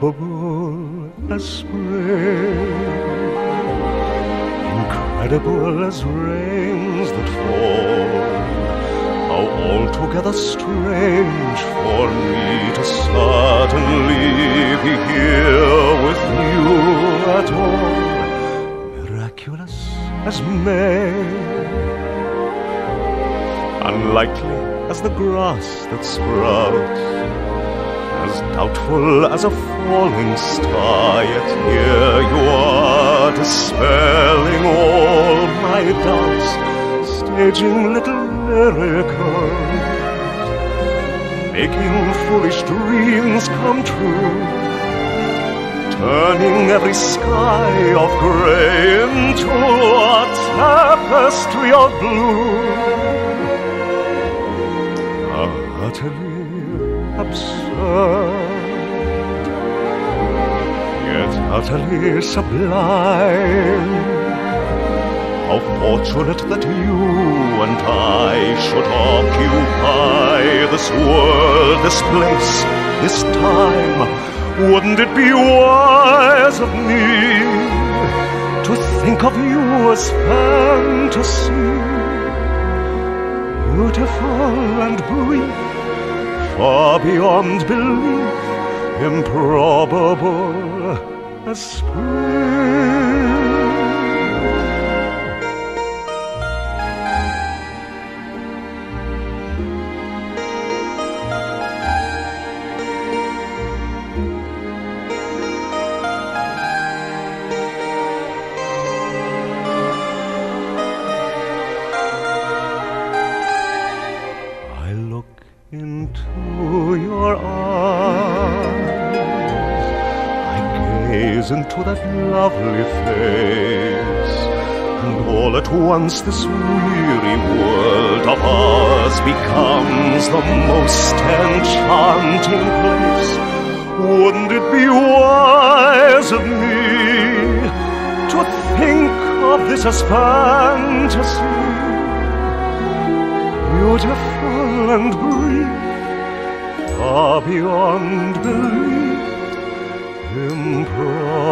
Improbable as spring, incredible as rains that fall. How altogether strange for me to suddenly be here with you at all. Miraculous as May, unlikely as the grass that sprouts as doubtful as a falling star, yet here you are, dispelling all my doubts, staging little miracles, making foolish dreams come true, turning every sky of gray into a tapestry of blue. Utterly absurd, yet utterly sublime. How fortunate that you and I should occupy this world, this place, this time. Wouldn't it be wise of me to think of you as fantasy, beautiful and brief? far beyond belief, improbable as spring. Into your eyes. I gaze into that lovely face, and all at once this weary world of ours becomes the most enchanting place. Wouldn't it be wise of me to think of this as fantasy? beautiful and brief, far beyond belief, improbable.